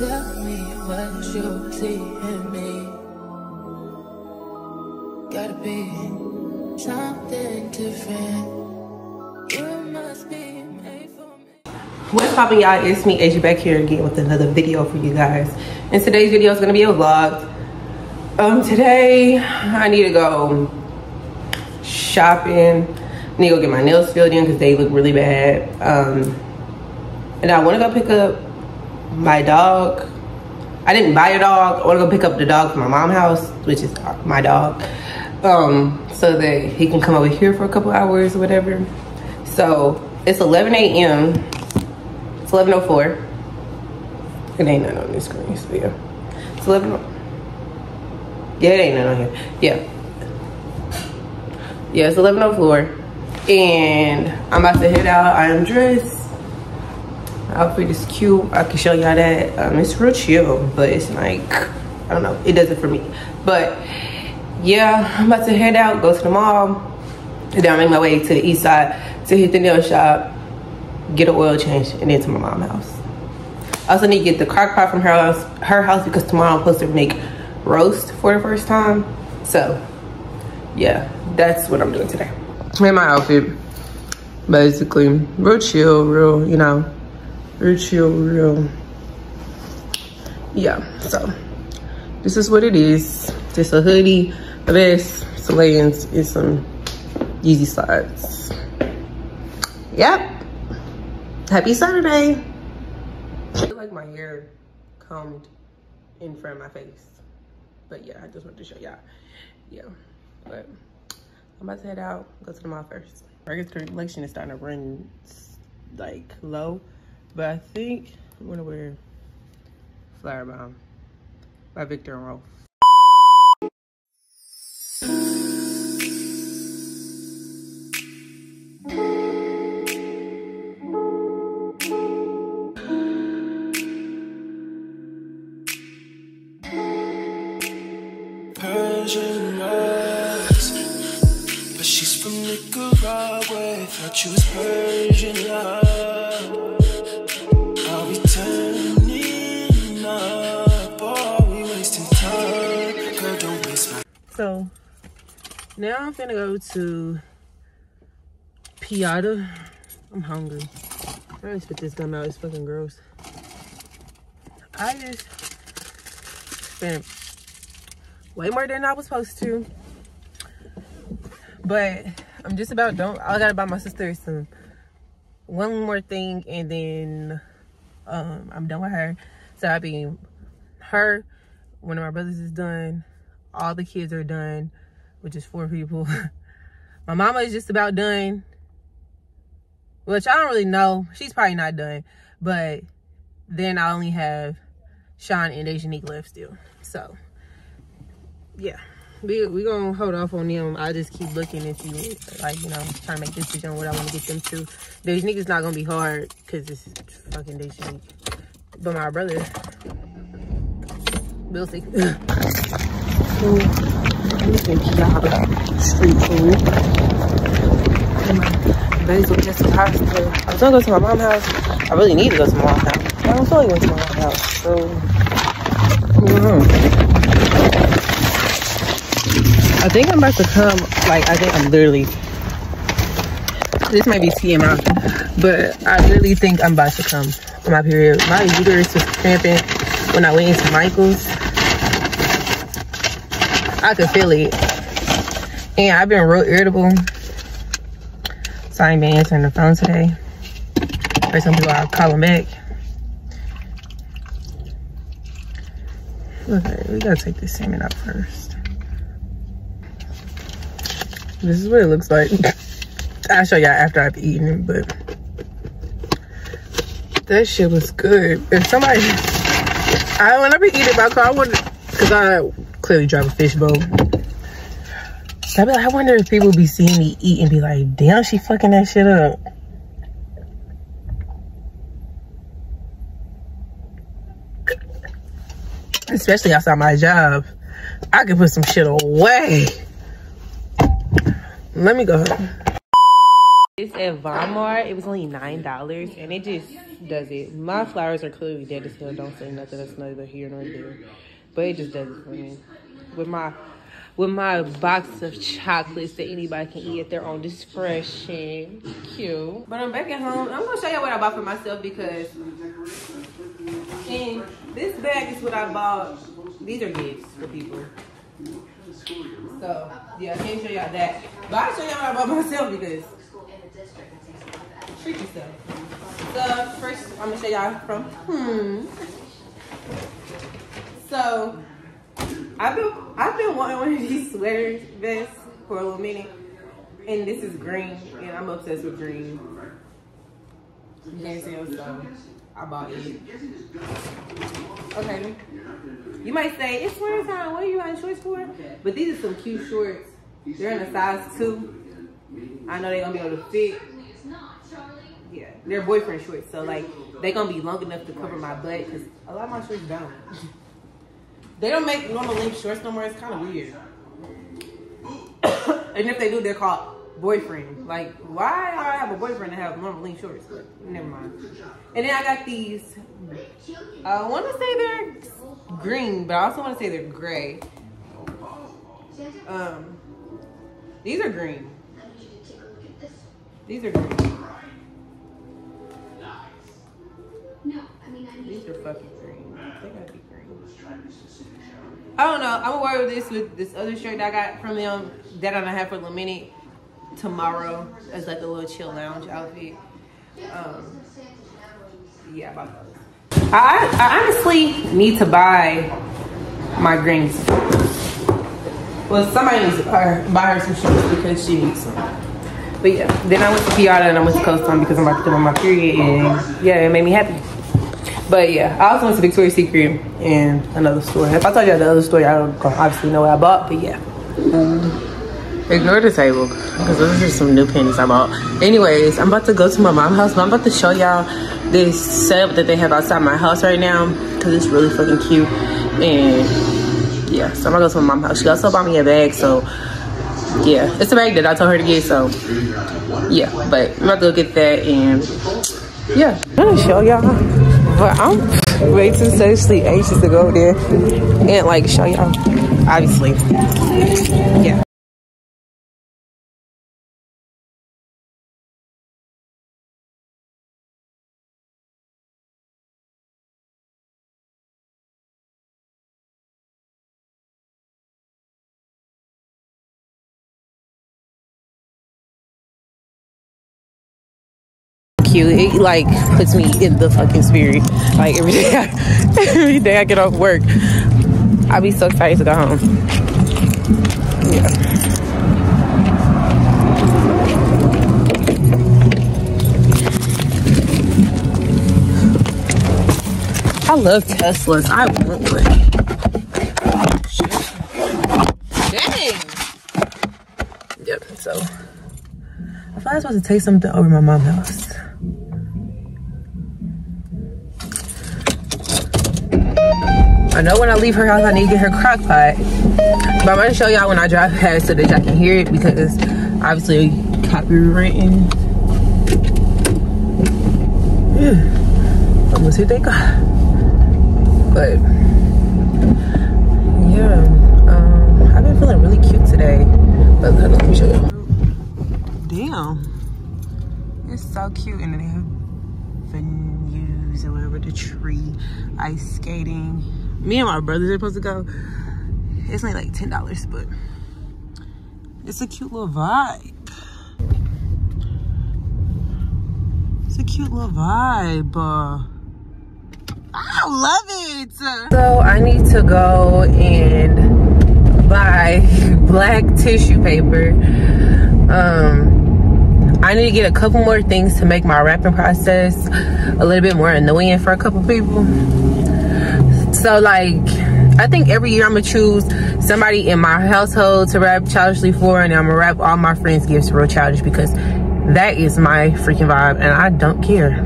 Tell me what you see in me. Gotta be something different. You must be made for me. What's poppin' y'all? It's me, Asia, back here again with another video for you guys. And today's video is gonna be a vlog. Um, today I need to go shopping. I need to go get my nails filled in because they look really bad. Um, and I wanna go pick up my dog. I didn't buy a dog. I wanna go pick up the dog from my mom's house, which is my dog. Um, so that he can come over here for a couple hours or whatever. So it's 11 a.m. It's 11.04. It ain't nothing on this screen, so yeah. It's 11. Yeah, it ain't nothing on here. Yeah. Yeah, it's 11.04. And I'm about to head out. I am dressed. Outfit is cute. I can show y'all that. Um, it's real chill, but it's like, I don't know. It does it for me. But yeah, I'm about to head out, go to the mall. And then I'll make my way to the east side to hit the nail shop, get an oil change, and then to my mom's house. I also need to get the crock pot from her house, her house because tomorrow I'm supposed to make roast for the first time. So, yeah, that's what I'm doing today. Made my outfit, basically. Real chill, real, you know, real real. Yeah, so this is what it is. Just a hoodie, a vest, some leggings, and some Yeezy slides. Yep. Happy Saturday. I feel like my hair combed in front of my face. But yeah, I just wanted to show y'all. Yeah, but I'm about to head out, go to the mall first. The collection is starting to run like low, but I think I'm gonna wear Flower Bomb by Viktor and Rolf. Persian eyes, but she's from Nicaragua. Thought you was Persian love. So now I'm gonna go to Piada. I'm hungry. I already spit this gum out. It's fucking gross. I just spent way more than I was supposed to. But I'm just about done. I gotta buy my sister some one more thing and then um I'm done with her. So I be her, one of my brothers is done, all the kids are done, which is four people. my mama is just about done. Which I don't really know. She's probably not done. But then I only have Sean and Dejanique left still. So yeah we we gonna hold off on them i just keep looking and see like you know trying to make decision on what i want to get them to these niggas not gonna be hard because it's fucking day but my brother we'll see street food basil just pasta i was gonna go to my mom's house i really need to go to my mom's house i don't going to my mom's house so mm-hmm. I think I'm about to come, like, I think I'm literally, this might be TMI, but I really think I'm about to come on my period. My uterus was cramping when I went into Michael's. I could feel it. And I've been real irritable. So I ain't been answering the phone today. For some people, I'll call them back. Okay, we gotta take this salmon out first. This is what it looks like. I'll show y'all after I've eaten it, but that shit was good. If somebody, I whenever eat it my car, I wonder, cause I clearly drive a fishboat. So I be like, I wonder if people be seeing me eat and be like, damn, she fucking that shit up. Especially outside my job. I can put some shit away. Let me go. It's at Walmart. It was only nine dollars, and it just does it. My flowers are clearly dead as hell. Don't say nothing. That's neither here nor there. But it just does it for me. With my with my box of chocolates that anybody can eat at their own discretion. Cute. But I'm back at home. I'm gonna show you what I bought for myself because and this bag is what I bought. These are gifts for people. So yeah, I can't show y'all that. But I'll show y'all what I bought myself because treat yourself. So first I'm gonna show y'all from hmm. So I've been I've been wanting one of these sweaters vests for a little minute. And this is green and I'm obsessed with green. You can't tell so I bought it. Okay. You might say, it's winter time, what are you buying shorts for? But these are some cute shorts. They're in a size two. I know they're gonna be able to fit. Yeah, they're boyfriend shorts, so like they're gonna be long enough to cover my butt because a lot of my shorts don't. They don't make normal length shorts no more. It's kind of weird. and if they do, they're called boyfriend. Like, why do I have a boyfriend to have normal length shorts? But never mind. And then I got these. I want to say they're green, but I also want to say they're gray. Um, these are green. These are green. These are fucking green. They gotta be green. I don't know. I'm gonna wear this with this other shirt I got from them that I'm gonna have for a minute tomorrow as like a little chill lounge outfit. Um, yeah, I. I, I honestly need to buy my greens. Well, somebody needs to buy her, buy her some shoes because she needs some. But yeah, then I went to Piada and I went to Coast Town because I'm about to come my period and yeah, it made me happy. But yeah, I also went to Victoria's Secret and another store. If I told y'all the other story, I don't obviously know what I bought, but yeah. Um, Ignore the table because those are some new panties I bought. Anyways, I'm about to go to my mom's house, but I'm about to show y'all this setup that they have outside my house right now because it's really fucking cute. And yeah, so I'm gonna go to my mom's house. She also bought me a bag, so yeah, it's a bag that I told her to get. So yeah, but I'm about to go get that and yeah, I'm gonna show y'all. But I'm way too sexually anxious to go there and like show y'all. Obviously, yeah. Cute. It like puts me in the fucking spirit. Like every day, I, every day I get off work, I be so excited to go home. Yeah. I love Teslas. I want one. Dang. Yep. So I thought I was supposed to take something over my mom's house. I know when I leave her house, I need to get her crock pot. But I'm gonna show y'all when I drive past so that y'all can hear it because obviously copywritten. Yeah. Almost hit that car. But yeah, um, I've been feeling really cute today. But let me show you. Damn, it's so cute, and they have venues or whatever, the tree, ice skating. Me and my brothers are supposed to go. It's only like ten dollars, but it's a cute little vibe. It's a cute little vibe. Uh, I love it. So I need to go and buy black tissue paper. Um, I need to get a couple more things to make my wrapping process a little bit more annoying for a couple people. So like, I think every year I'm gonna choose somebody in my household to wrap childishly for, and I'm gonna wrap all my friends' gifts real childish because that is my freaking vibe, and I don't care.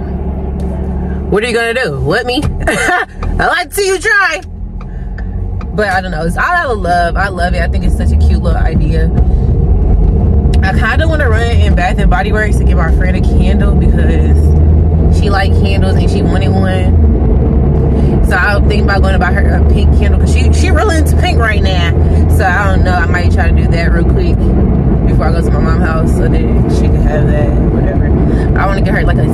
What are you gonna do? Let me? I like to see you try. But I don't know. It's all out of love. I love it. I think it's such a cute little idea. I kind of want to run in Bath and Body Works to get my friend a candle because she liked candles and she wanted one. So I'm thinking about going to buy her a pink candle because she she really into pink right now. So I don't know. I might try to do that real quick before I go to my mom's house so that she can have that whatever. I want to get her like a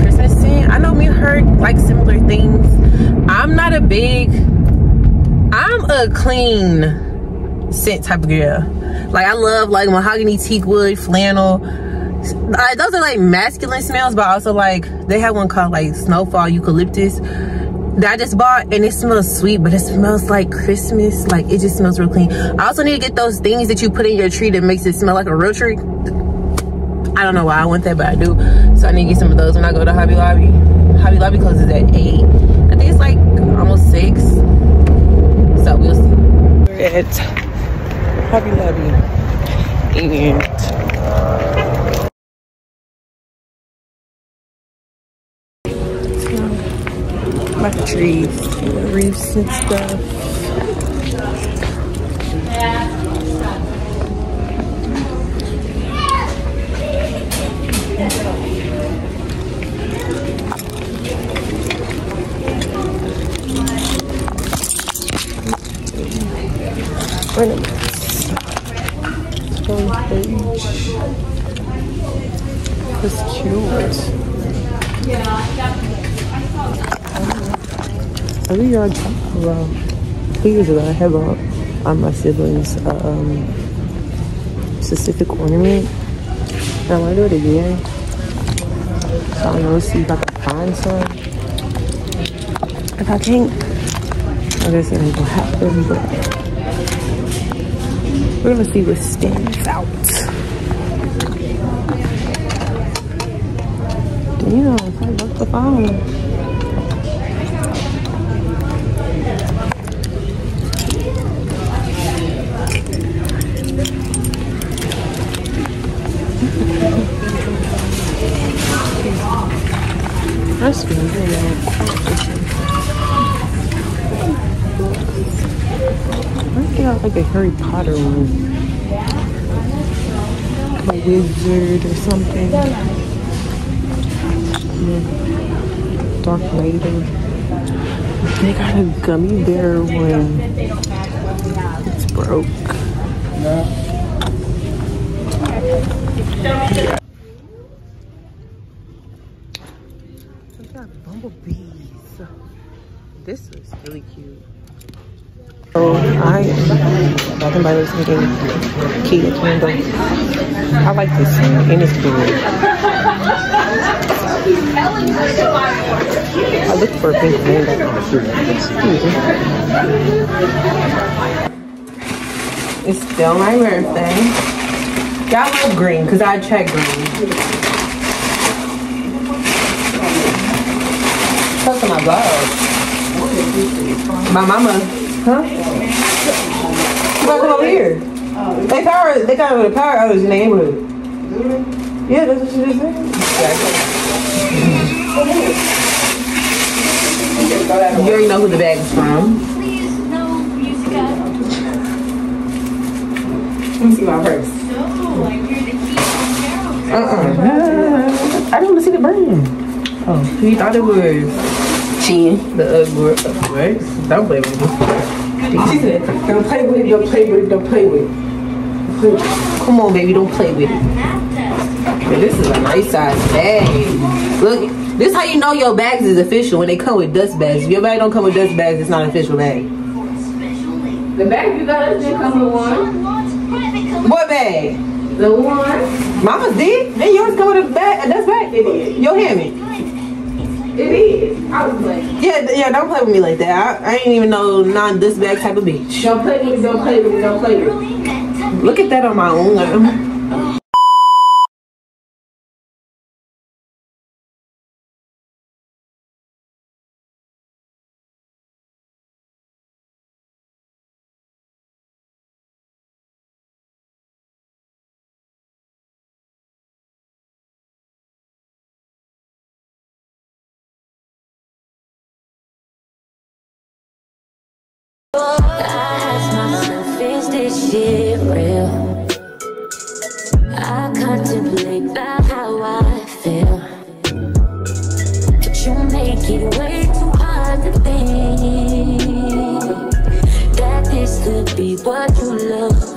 Christmas scent. I know me and her like similar things. I'm not a big. I'm a clean scent type of girl. Like I love like mahogany, teak wood, flannel. Those are like masculine smells, but also like they have one called like snowfall eucalyptus that I just bought and it smells sweet, but it smells like Christmas. Like it just smells real clean. I also need to get those things that you put in your tree that makes it smell like a real tree. I don't know why I want that, but I do. So I need to get some of those when I go to Hobby Lobby. Hobby Lobby closes at 8. I think it's like almost 6. So we'll see. We're at Hobby Lobby. And trees, reefs and stuff. Ornaments. Stone page. That's cute. I think y'all talked about two years ago. I had bought on my siblings a um, specific ornament. And I want to do it again. So I'm gonna see if I can find some. If I can't, I guess it ain't gonna happen. But we're gonna see what stands out. Damn, I love the phone. Harry Potter. A wizard or something. Yeah. Darth Vader. They got a gummy bear one. It's broke. They got bumblebees. This is really cute. So I am and Body Works getting key candle. I like this one and it's. I look for a pink candle. It's still my birthday. Y'all love green because I check green. To my blouse. My mama, huh? You gotta come over here. They power, they got a power outage in the neighborhood. Yeah, that's what she just said. You already know who the bag is from. Let me see my purse. Uh-uh. I didn't want to see the brand. Oh, you thought it was Chin, the Ugg word. What? Don't play with me. She said, don't play with it, don't play with it, don't play with it. Come on, baby, don't play with it. Man, this is a nice size bag. Look, this how you know your bags is official when they come with dust bags. If your bag don't come with dust bags, it's not an official bag. The bag you got us didn't come with one. What bag? The one. Mama's did? Then yours come with a bag, a dust bag? It is. Yo, hear me. It is. I was like, Yeah, yeah, don't play with me like that. I, I ain't even know non-dust bag type of bitch. don't play with me. don't play with me. don't play with me. Look at that on my own. arm. material. I contemplate about how I feel. But you make it way too hard to think that this could be what you love.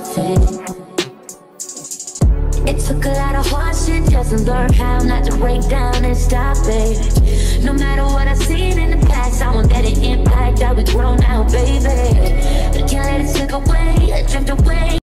It took a lot of hard shit just to learn how not to break down and stop it. No matter what I've seen in the past, I won't let it impact how we grow now, baby. But can't let it slip away, drift away.